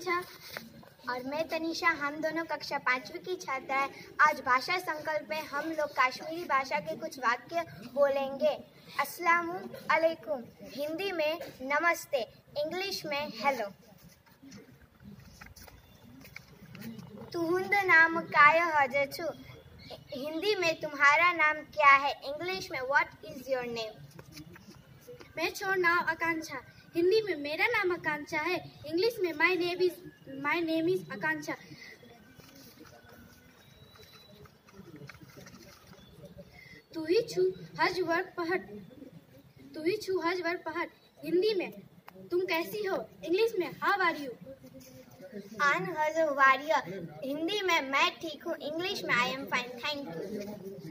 आकांक्षा और मैं तनिषा, हम दोनों कक्षा पांचवी की छात्रा है। आज भाषा संकल्प में हम लोग कश्मीरी भाषा के कुछ वाक्य बोलेंगे। अस्सलाम अलैकुम। हिंदी में नमस्ते, इंग्लिश में हेलो। तुहुंद नाम काय हजछु हिंदी में तुम्हारा नाम क्या है? इंग्लिश में व्हाट इज़ योर नेम मैं छोड़ आकांक्षा। हिंदी में मेरा नाम आकांक्षा है, इंग्लिश में my name is my name is Akanksha. तू ही छू हज वर्ग पहाड़ तू ही छू हज वर्ग पहाड़ हिंदी में, तुम कैसी हो? इंग्लिश में हाउ आर यू आन हज वारियर हिंदी में मैं ठीक हूँ, इंग्लिश में I am fine thank you